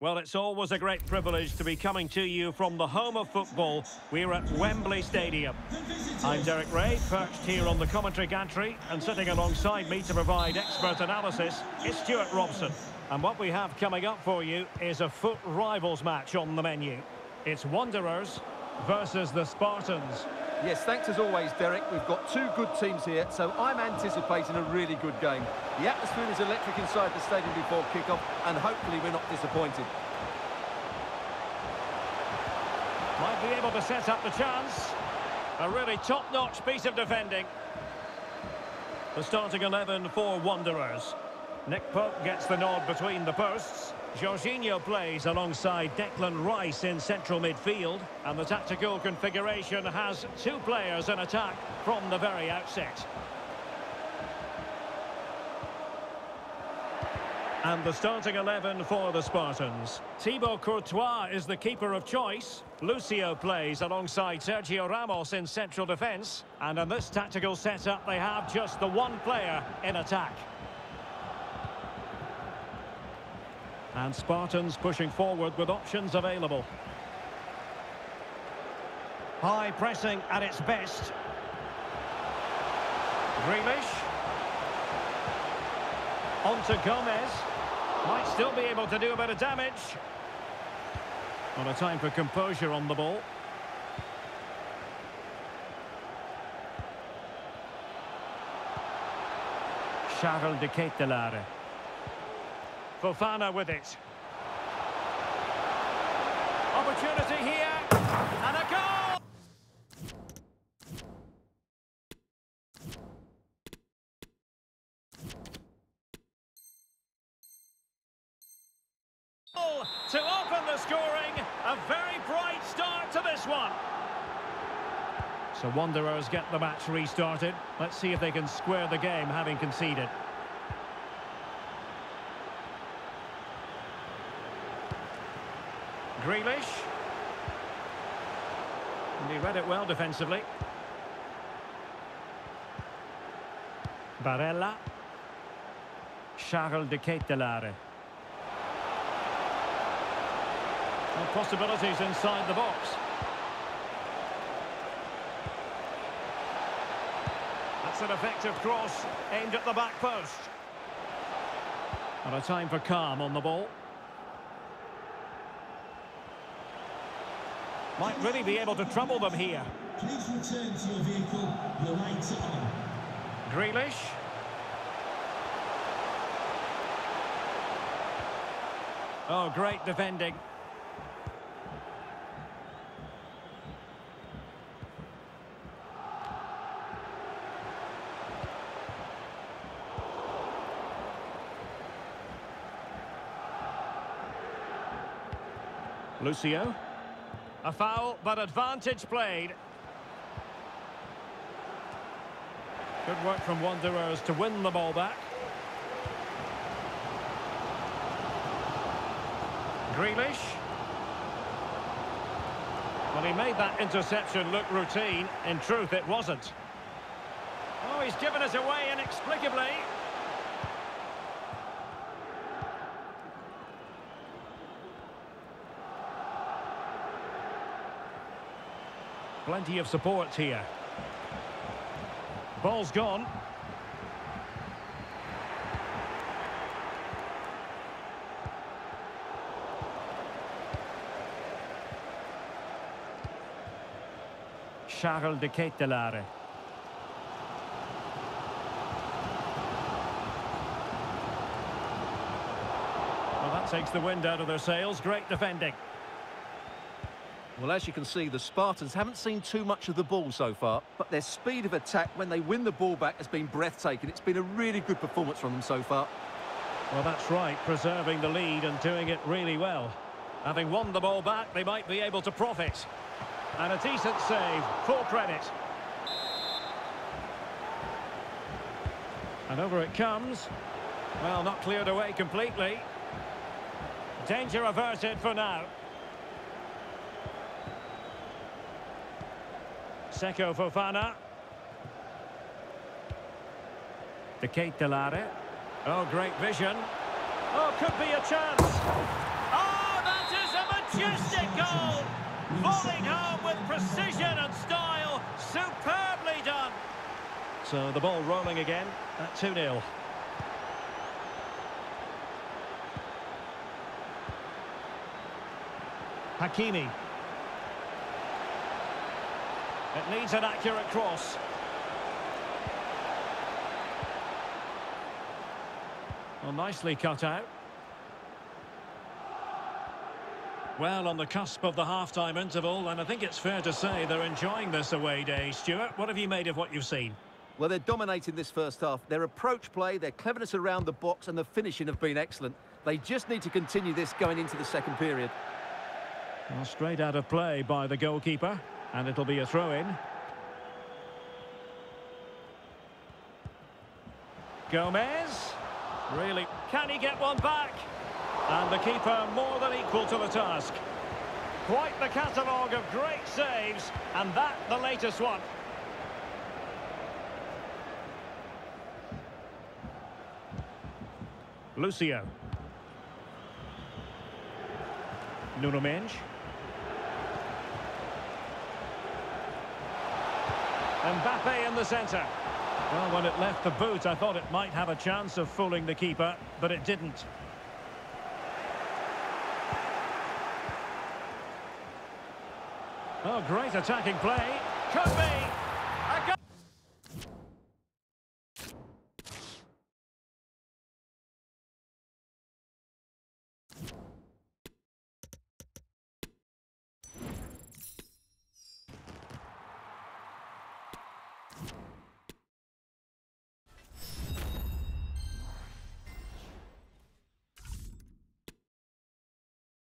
Well, it's always a great privilege to be coming to you from the home of football. We're at Wembley Stadium. I'm Derek Ray, perched here on the commentary gantry, and sitting alongside me to provide expert analysis is Stuart Robson. And what we have coming up for you is a FUT Rivals match on the menu. It's Wanderers versus the Spartans. Yes, thanks as always, Derek. We've got two good teams here, so I'm anticipating a really good game. The atmosphere is electric inside the stadium before kick-off, and hopefully we're not disappointed. Might be able to set up the chance. A really top-notch piece of defending. The starting 11 for Wanderers. Nick Pope gets the nod between the posts. Jorginho plays alongside Declan Rice in central midfield. And the tactical configuration has two players in attack from the very outset. And the starting 11 for the Spartans. Thibaut Courtois is the keeper of choice. Lucio plays alongside Sergio Ramos in central defence. And in this tactical setup, they have just the one player in attack. And Spartans pushing forward with options available. High pressing at its best. Grealish. On to Gomez. Might still be able to do a bit of damage. Not a time for composure on the ball. Charles de Ketelaere. Fofana with it. Opportunity here, and a goal! To open the scoring, a very bright start to this one. So Wanderers get the match restarted. Let's see if they can square the game having conceded. Grealish. And he read it well defensively. Barella. Charles de Ketelaere. And possibilities inside the box. That's an effective cross aimed at the back post. And a time for calm on the ball. Might really be able to trouble them here. Please return to your vehicle. Your lights are on. Grealish. Oh, great defending. Lucio. A foul, but advantage played. Good work from Wanderers to win the ball back. Grealish. Well, he made that interception look routine. In truth, it wasn't. Oh, he's given us away inexplicably. Plenty of support here. Ball's gone. Charles de Ketelaere. Well, that takes the wind out of their sails. Great defending. Well, as you can see, the Spartans haven't seen too much of the ball so far, but their speed of attack when they win the ball back has been breathtaking. It's been a really good performance from them so far. Well, that's right, preserving the lead and doing it really well. Having won the ball back, they might be able to profit. And a decent save, full credit. And over it comes. Well, not cleared away completely. Danger averted for now. Seko Fofana. De Ketelaere. Oh, great vision. Oh, could be a chance. Oh, that is a majestic goal. Falling home with precision and style. Superbly done. So the ball rolling again at 2-0. Hakimi. It needs an accurate cross. Well, nicely cut out. Well, on the cusp of the half-time interval, and I think it's fair to say they're enjoying this away day. Stuart, what have you made of what you've seen? Well, they're dominating this first half. Their approach play, their cleverness around the box and the finishing have been excellent. They just need to continue this going into the second period. Well, straight out of play by the goalkeeper, and it'll be a throw-in. Gomez. Really, can he get one back? And the keeper more than equal to the task. Quite the catalogue of great saves, and that the latest one. Lucio. Nuno Mendes. Mbappe in the centre. Well, when it left the boot, I thought it might have a chance of fooling the keeper, but it didn't. Oh, great attacking play. Could be.